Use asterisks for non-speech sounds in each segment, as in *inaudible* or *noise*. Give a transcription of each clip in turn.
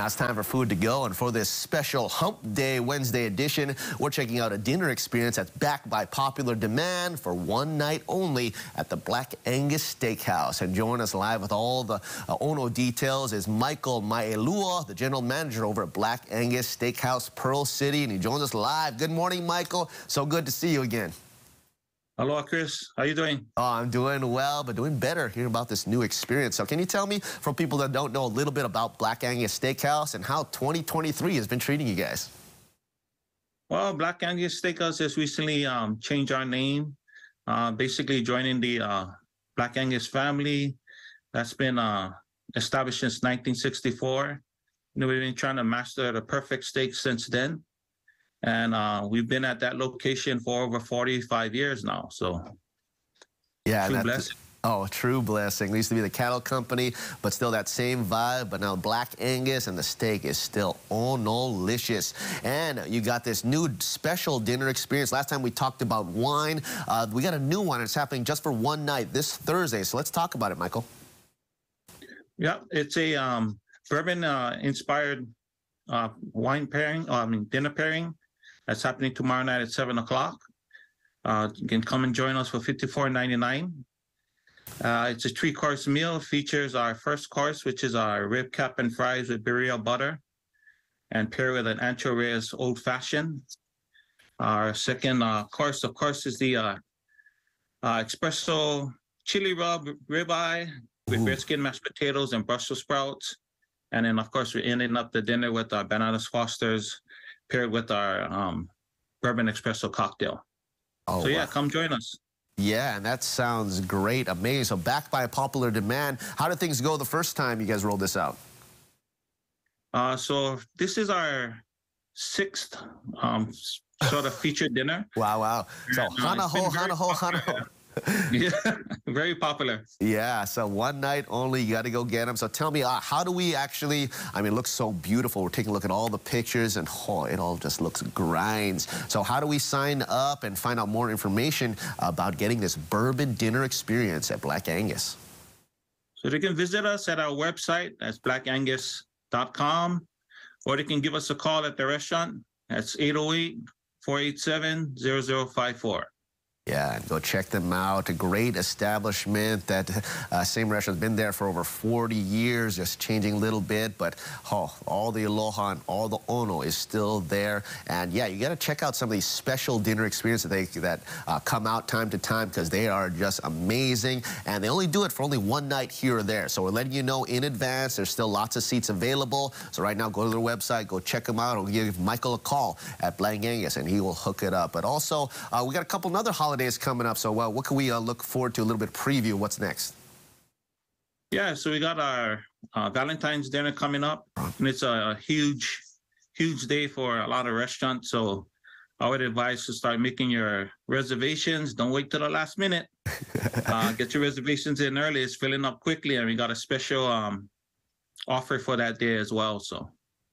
now it's time for food to go. And for this special Hump Day Wednesday edition, we're checking out a dinner experience that's backed by popular demand for one night only at the Black Angus Steakhouse. And joining us live with all the uh, Ono details is Michael Maielua, the general manager over at Black Angus Steakhouse, Pearl City. And he joins us live. Good morning, Michael. So good to see you again. Hello, Chris. How are you doing? Oh, I'm doing well, but doing better hearing about this new experience. So can you tell me, from people that don't know, a little bit about Black Angus Steakhouse and how 2023 has been treating you guys? Well, Black Angus Steakhouse has recently um, changed our name, uh, basically joining the uh, Black Angus family. That's been uh, established since 1964. You know, we've been trying to master the perfect steak since then and uh, we've been at that location for over 45 years now. So, yeah, true blessing. Oh, true blessing. Used to be the cattle company, but still that same vibe. But now Black Angus and the steak is still oh delicious. And you got this new special dinner experience. Last time we talked about wine. Uh, we got a new one. It's happening just for one night this Thursday. So let's talk about it, Michael. Yeah, it's a um, bourbon-inspired uh, uh, wine pairing. I mean, dinner pairing. That's happening tomorrow night at 7 o'clock. Uh, you can come and join us for $54.99. Uh, it's a three course meal. Features our first course, which is our rib cap and fries with birria butter, and paired with an Ancho Reyes old fashioned. Our second uh, course, of course, is the uh, uh espresso chili rub ribeye with red skin mashed potatoes and Brussels sprouts. And then, of course, we're ending up the dinner with our bananas Foster's paired with our um, bourbon espresso cocktail. Oh, so yeah, wow. come join us. Yeah, and that sounds great, amazing. So backed by a popular demand, how did things go the first time you guys rolled this out? Uh, so this is our sixth um, sort of featured dinner. Wow, wow. So uh, Hana Hou, Hana Hou, Hana Hou. *laughs* yeah, very popular. Yeah, so one night only, you got to go get them. So tell me, uh, how do we actually, I mean, it looks so beautiful. We're taking a look at all the pictures and oh, it all just looks grinds. So how do we sign up and find out more information about getting this bourbon dinner experience at Black Angus? So they can visit us at our website, that's blackangus.com, or they can give us a call at the restaurant. That's 808 487 0054. Yeah, go check them out. A great establishment. That uh, same restaurant's been there for over 40 years, just changing a little bit, but oh, all the aloha and all the ono is still there. And yeah, you got to check out some of these special dinner experiences that, they, that uh, come out time to time because they are just amazing. And they only do it for only one night here or there. So we're letting you know in advance. There's still lots of seats available. So right now, go to their website, go check them out, or give Michael a call at Black Angus, and he will hook it up. But also, uh, we got a couple other holidays holidays coming up, so uh, what can we uh, look forward to? A little bit preview. What's next? Yeah, so we got our uh, Valentine's dinner coming up, and it's a, a, huge, huge day for a lot of restaurants. So I would advise to start making your reservations. Don't wait till the last minute. *laughs* uh, get your reservations in early. It's filling up quickly, and we got a special um, offer for that day as well. So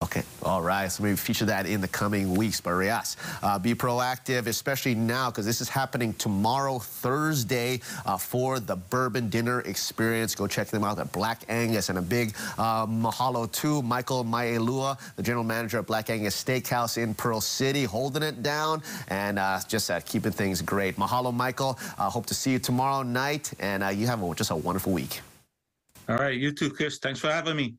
Okay, all right. So maybe feature that in the coming weeks. But yes, uh, be proactive, especially now, because this is happening tomorrow, Thursday, uh, for the Bourbon Dinner Experience. Go check them out at Black Angus. And a big uh, mahalo to Michael Maielua, the general manager at Black Angus Steakhouse in Pearl City, holding it down and uh, just uh, keeping things great. Mahalo, Michael. Uh, hope to see you tomorrow night, and you have a, just a wonderful week. All right, you too, Chris. Thanks for having me.